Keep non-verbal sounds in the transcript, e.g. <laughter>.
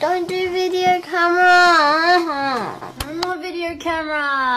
Don't do video camera. <laughs> No more video camera.